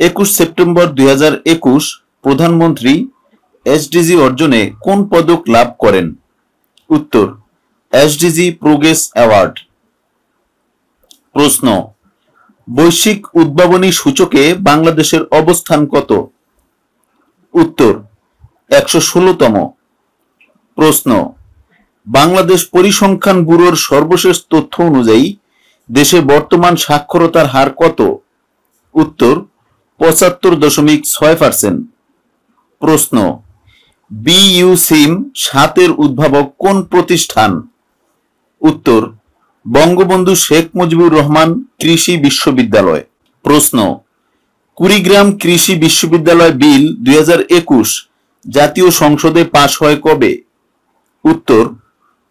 একুশ সেপ্টেম্বর দুই হাজার একুশ প্রধানমন্ত্রী এসডিজি অর্জনে কোন পদক লাভ করেন? উত্তর, এসডিজি প্রোগ্রেস অ্যাওয়ার্ড। প্রশ্ন, বৈশ্বিক উদ্ভাবনী সূচকে বাংলাদেশের অবস্থান কত? উত্তর, একশো ষোলোতম। প্রশ্ন, বাংলাদেশ পরিসংখ্যান ব্যুরোর সর্বশেষ তথ্য অনুযায়ী দেশে বর্তমান সাক্ষরতার হার কত? উত্তর পঁচাত্তর দশমিক ছয় পার্সেন্ট। প্রশ্ন, বিইউ সিম সাতের উদ্ভাবক কোন প্রতিষ্ঠান? উত্তর, বঙ্গবন্ধু শেখ মুজিবুর রহমান কৃষি বিশ্ববিদ্যালয়। প্রশ্ন, কুড়িগ্রাম কৃষি বিশ্ববিদ্যালয় বিল দুই হাজার একুশ জাতীয় সংসদে পাশ হয় কবে? উত্তর,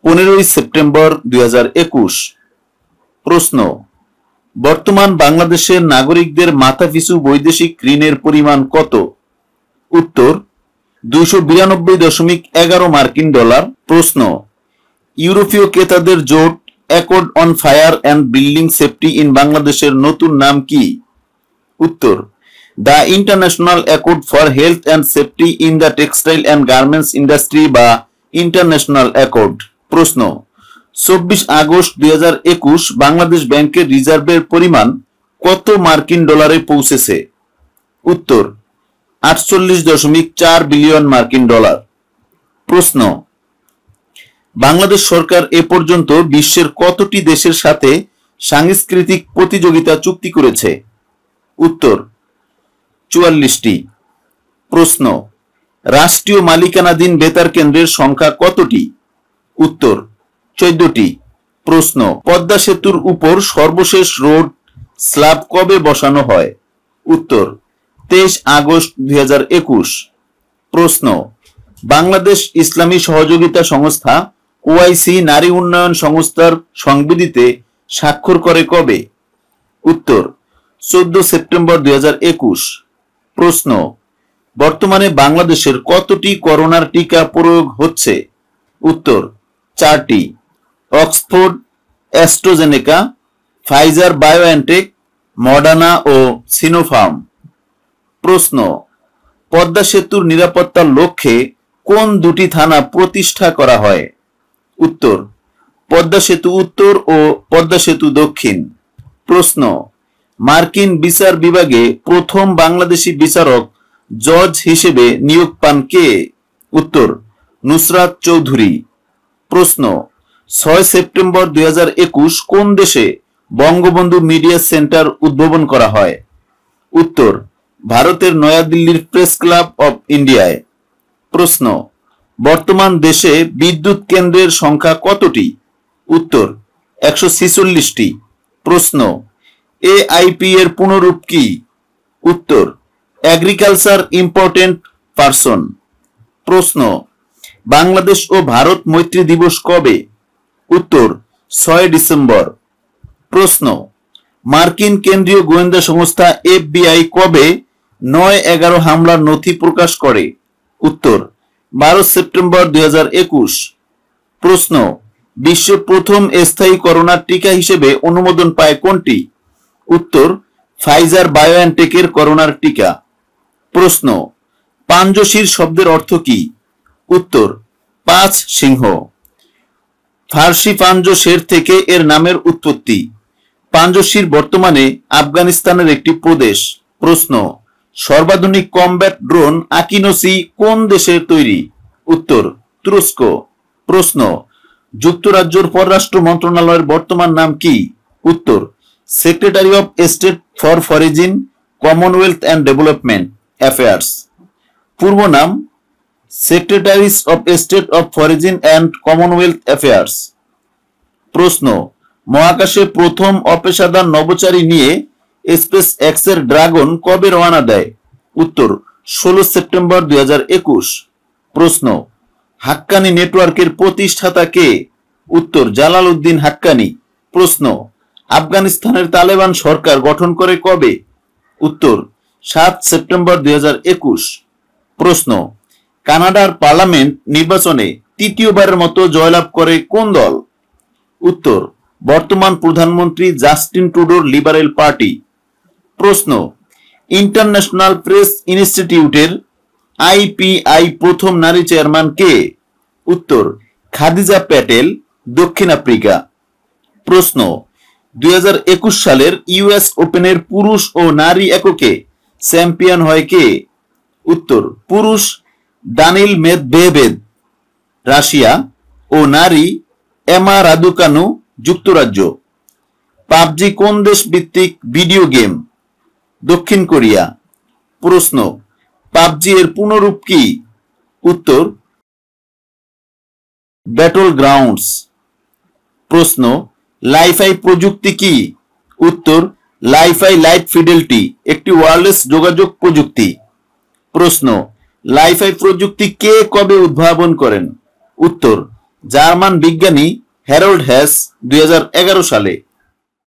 পনেরোই সেপ্টেম্বর দুই হাজার একুশ। প্রশ্ন বর্তমান বাংলাদেশের নাগরিকদের মাথাপিছু বৈদেশিক ঋণের পরিমাণ কত? উত্তর, দুইশো বিরানব্বই দশমিক এগারো মার্কিন ডলার। প্রশ্ন, ইউরোপীয় ক্রেতাদের জোট accord on fire and building safety in বাংলাদেশের নতুন নাম কি? উত্তর, the international accord for health and safety in the textile and garments industry বা ইন্টারন্যাশনাল অ্যাকর্ড প্রশ্ন চব্বিশ আগস্ট দুই হাজার একুশ বাংলাদেশ ব্যাংকের রিজার্ভের পরিমাণ কত মার্কিন ডলারে পৌঁছেছে? উত্তর, আটচল্লিশ দশমিক চার বিলিয়ন মার্কিন ডলার। প্রশ্ন, বাংলাদেশ সরকার এ পর্যন্ত বিশ্বের কতটি দেশের সাথে সাংস্কৃতিক প্রতিযোগিতা চুক্তি করেছে? উত্তর, চুয়াল্লিশটি। প্রশ্ন, রাষ্ট্রীয় মালিকানাধীন বেতার কেন্দ্রের সংখ্যা কতটি? উত্তর চোদ্দটি প্রশ্ন, পদ্মা সেতুর উপর সর্বশেষ রোড স্ল্যাব কবে বসানো হয়? উত্তর, তেইশ আগস্ট দু হাজার একুশ। প্রশ্ন, বাংলাদেশ ইসলামী সহযোগিতা সংস্থা ওআইসি নারী উন্নয়ন সংস্থার সংবিধিতে স্বাক্ষর করে কবে? উত্তর, চোদ্দ সেপ্টেম্বর দুই হাজার একুশ। প্রশ্ন, বর্তমানে বাংলাদেশের কতটি করোনার টিকা প্রয়োগ হচ্ছে? উত্তর, চারটি। Oxford, AstraZeneca, Pfizer BioNTech Moderna ও সিনোফার্ম। প্রশ্ন, পদ্মা সেতুর নিরাপত্তার লক্ষ্যে কোন দুটি থানা প্রতিষ্ঠা করা হয়? উত্তর, পদ্মা সেতু উত্তর ও পদ্মা সেতু দক্ষিণ। প্রশ্ন, মার্কিন বিচার বিভাগে প্রথম বাংলাদেশি বিচারক জজ হিসেবে নিয়োগ পান কে? উত্তর, নুসরাত চৌধুরী। প্রশ্ন ছয় সেপ্টেম্বর দুই হাজার একুশ কোন দেশে বঙ্গবন্ধু মিডিয়া সেন্টার উদ্বোধন করা হয়? উত্তর, ভারতের নয়াদিল্লির প্রেস ক্লাব অব ইন্ডিয়ায়। প্রশ্ন, বর্তমান দেশে বিদ্যুৎ কেন্দ্রের সংখ্যা কতটি? উত্তর, একশো ছিচল্লিশটি। প্রশ্ন, এআইপি এর পুনরূপ কি? উত্তর অ্যাগ্রিকালচার ইম্পর্টেন্ট পারসন প্রশ্ন, বাংলাদেশ ও ভারত মৈত্রী দিবস কবে? উত্তর, ছয় ডিসেম্বর। প্রশ্ন, মার্কিন কেন্দ্রীয় গোয়েন্দা সংস্থা এফবিআই কবে নয় এগারো হামলার নথি প্রকাশ করে? উত্তর, বারো সেপ্টেম্বর দুই হাজার একুশ। প্রশ্ন বিশ্বের প্রথম স্থায়ী করোনার টিকা হিসেবে অনুমোদন পায় কোনটি? উত্তর, ফাইজার বায়োএনটেকের করোনার টিকা। প্রশ্ন পাঞ্জশির শব্দের অর্থ কি? উত্তর, পাঁচ সিংহ। ফার্সি পাঞ্জ শের থেকে এর নামের উৎপত্তি। পাঞ্জশির বর্তমানে আফগানিস্তানের একটি প্রদেশ। প্রশ্ন, সর্বাধুনিক কমব্যাট ড্রোন আকিনোসি কোন দেশের তৈরি? উত্তর, তুরস্ক। প্রশ্ন, যুক্তরাজ্যের পররাষ্ট্র মন্ত্রণালয়ের বর্তমান নাম কি? উত্তর, secretary of state for foreign commonwealth and development affairs. পূর্ব নাম secretaries of state of foreign and commonwealth affairs প্রশ্ন, মহাকাশে প্রথম অপেশাদার নবচারী নিয়ে স্পেস এক্সের ড্রাগন কবে রওনা দেয়? উত্তর, ষোলো সেপ্টেম্বর দুই প্রশ্ন, হাক্কানি নেটওয়ার্কের প্রতিষ্ঠাতা কে? উত্তর, জালাল উদ্দিন হাক্কানি। প্রশ্ন, আফগানিস্তানের তালেবান সরকার গঠন করে কবে? উত্তর, সাত সেপ্টেম্বর দুই হাজার একুশ। প্রশ্ন কানাডার পার্লামেন্ট নির্বাচনে তৃতীয়বারের মতো জয়লাভ করে কোন দল? উত্তর, বর্তমান প্রধানমন্ত্রী জাস্টিন টুডোর লিবারেল পার্টি। প্রশ্ন, ইন্টারন্যাশনাল প্রেস ইনস্টিটিউটের আইপিআই প্রথম নারী চেয়ারম্যান কে? উত্তর, খাদিজা প্যাটেল, দক্ষিণ আফ্রিকা। প্রশ্ন, দুই হাজার একুশ সালের ইউএস ওপেনের পুরুষ ও নারী এককে চ্যাম্পিয়ন হয় কে? উত্তর, পুরুষ দানিল মেদভেদেভ রাশিয়া ও নারী এমা রাদুকানু, যুক্তরাজ্য। পাবজি কোন দেশ ভিত্তিক ভিডিও গেম? দক্ষিণ কোরিয়া। প্রশ্ন, পাবজি এর পুনরূপ কি? উত্তর ব্যাটল গ্রাউন্ডস প্রশ্ন, লাইফাই প্রযুক্তি কি? উত্তর, লাইফাই লাইট ফিডেলটি, একটি ওয়ারলেস যোগাযোগ প্রযুক্তি। প্রশ্ন লাইফাই প্রযুক্তি কে কবে উদ্ভাবন করেন? উত্তর, জার্মান বিজ্ঞানী হ্যারোল্ড হ্যাস দুই হাজার এগারো সালে।